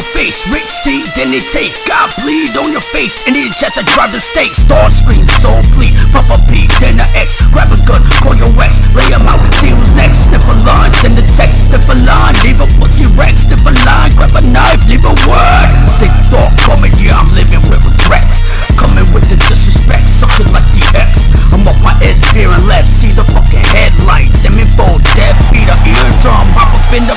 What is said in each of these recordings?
your face. Rich seed, then they take. God bleed on your face. In your chest, I drive the stake. Star scream, soul bleed. Pop a P, then a X. Grab a gun, call your ex. Lay him out, see who's next. Sniff a line, send a text. Sniff a line, leave a pussy wreck.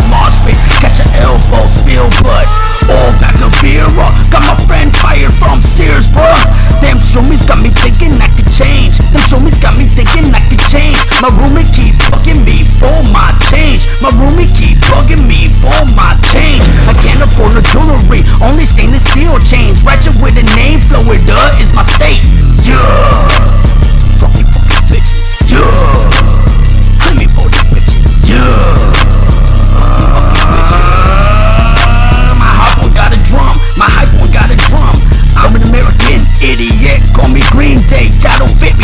Mosh pit, catch an elbow, spill blood. All back of up. Got my friend fired from Sears, bruh. Damn, showme's got me thinking I could change. Them showme's got me thinking I could change. My roommate keep bugging me for my change. My roommate keep bugging me for my change. I can't afford the jewelry, only stainless steel chains. Ratchet with a name, Florida is my state.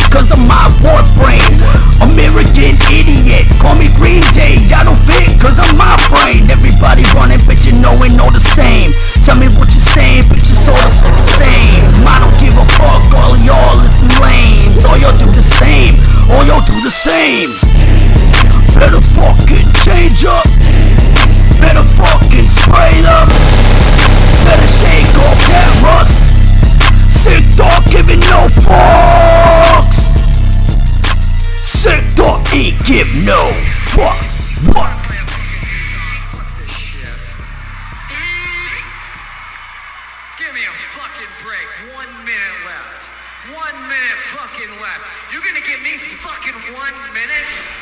Because of my war brain. American idiot. Call me Green Day. I don't fit because of my brain. Everybody running, but you know ain't all the same. Tell me what you're saying, bitch, it's all the same. I don't give a fuck. All y'all is lames. All y'all do the same. All y'all do the same. Better fucking change Give me a fucking break. One minute left. One minute fucking left. You're gonna give me fucking one minute?